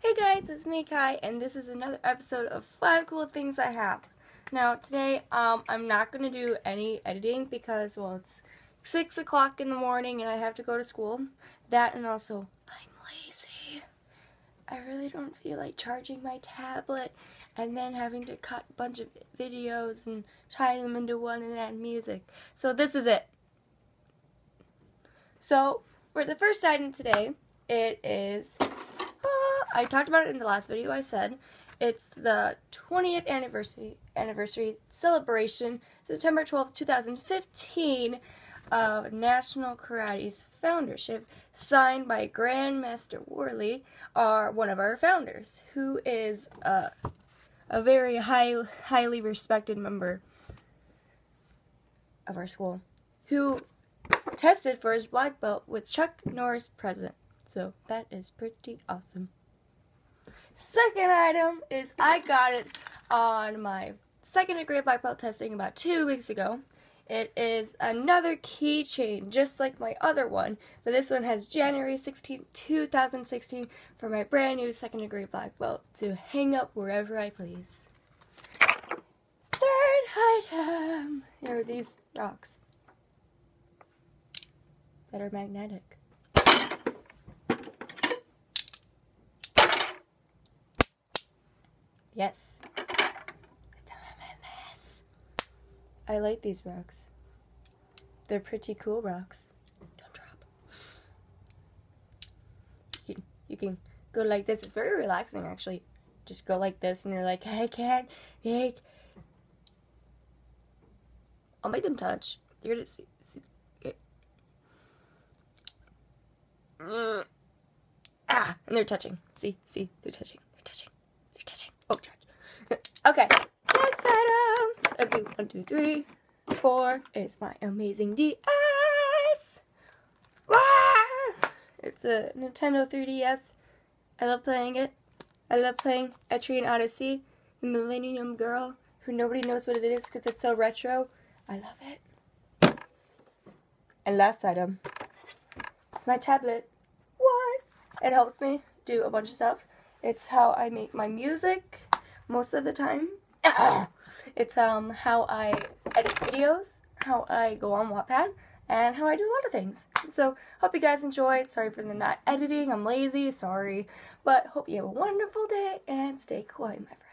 Hey guys, it's me Ky, and this is another episode of 5 Cool Things I Have. Now, today, um, I'm not going to do any editing because, well, it's 6 o'clock in the morning and I have to go to school. That and also, I'm lazy. I really don't feel like charging my tablet and then having to cut a bunch of videos and tie them into one and add music. So this is it. So, for the first item today, it is I talked about it in the last video I said. It's the 20th anniversary anniversary celebration, September 12th, 2015, of National Karate's foundership, signed by Grandmaster Worley, our one of our founders, who is a, a very high, highly respected member of our school, who tested for his black belt with Chuck Norris present. So that is pretty awesome. Second item is I got it on my second degree black belt testing about two weeks ago. It is another keychain, just like my other one, but this one has January 16, 2016 for my brand new second degree black belt to hang up wherever I please. Third item, here are these rocks that are magnetic. Yes. I like these rocks. They're pretty cool rocks. Don't drop. You can, you can go like this. It's very relaxing, actually. Just go like this, and you're like, I can't make. I'll make them touch. You're gonna see. see. Okay. Mm. Ah, and they're touching. See, see, they're touching. They're touching. Oh, charge. okay, next item. That'd be one, two, three, four. Is my amazing DS. Wah! It's a Nintendo 3DS. I love playing it. I love playing Etrian Odyssey, the Millennium Girl, who nobody knows what it is because it's so retro. I love it. And last item. It's my tablet. What? It helps me do a bunch of stuff. It's how I make my music most of the time. It's um how I edit videos, how I go on Wattpad, and how I do a lot of things. So, hope you guys enjoyed. Sorry for the not editing. I'm lazy. Sorry. But hope you have a wonderful day and stay kawaii, my friends.